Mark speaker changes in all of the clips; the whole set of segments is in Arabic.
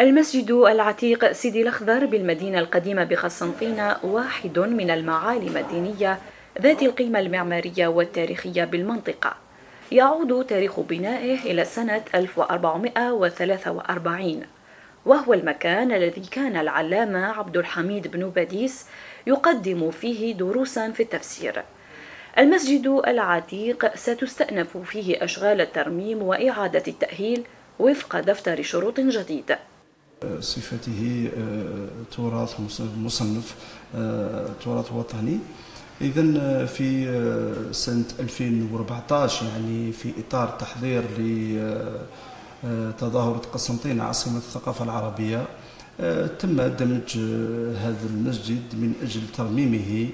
Speaker 1: المسجد العتيق سيدي الأخضر بالمدينة القديمة بقسنطينة واحد من المعالم الدينية ذات القيمة المعمارية والتاريخية بالمنطقة. يعود تاريخ بنائه إلى سنة 1443 وهو المكان الذي كان العلامة عبد الحميد بن باديس يقدم فيه دروسا في التفسير. المسجد العتيق ستستأنف فيه أشغال الترميم وإعادة التأهيل وفق دفتر شروط جديد.
Speaker 2: صفته آه، تراث مصنف آه، تراث وطني. إذا آه، في سنة 2014 يعني في إطار تحضير لتظاهرة قسنطينة عاصمة الثقافة العربية تم دمج هذا المسجد من أجل ترميمه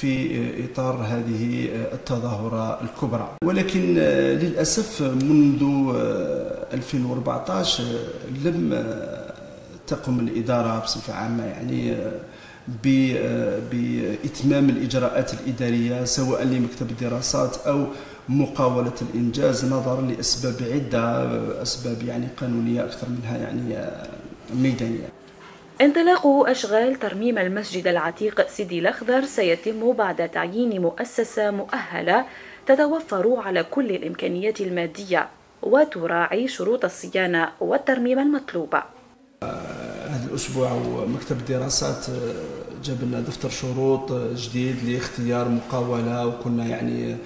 Speaker 2: في إطار هذه التظاهرة الكبرى. ولكن للأسف منذ 2014 لم تقم الإدارة بصفة عامة يعني بإتمام الإجراءات الإدارية سواء لمكتب الدراسات أو مقاولة الإنجاز نظرا لأسباب عدة أسباب يعني قانونية أكثر منها يعني ميدانية.
Speaker 1: انطلاق أشغال ترميم المسجد العتيق سيدي الأخضر سيتم بعد تعيين مؤسسة مؤهلة تتوفر على كل الإمكانيات المادية وتراعي شروط الصيانة والترميم المطلوبة
Speaker 2: هذا الأسبوع مكتب الدراسات جاب لنا دفتر شروط جديد لاختيار مقاولة وكنا يعني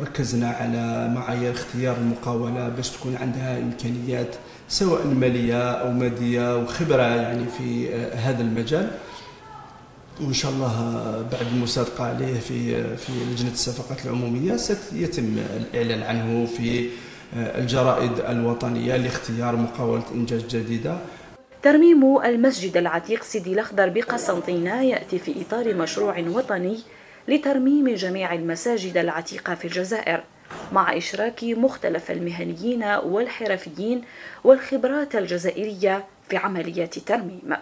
Speaker 2: ركزنا على معايير اختيار المقاولة باش تكون عندها إمكانيات سواء مالية أو مادية وخبرة يعني في هذا المجال. وإن شاء الله بعد المصادقة عليه في في لجنة الصفقات العمومية سيتم الإعلان عنه في الجرائد الوطنية لاختيار مقاولة إنجاز جديدة.
Speaker 1: ترميم المسجد العتيق سيدي الأخضر بقسنطينة يأتي في إطار مشروع وطني لترميم جميع المساجد العتيقة في الجزائر مع إشراك مختلف المهنيين والحرفيين والخبرات الجزائرية في عمليات ترميم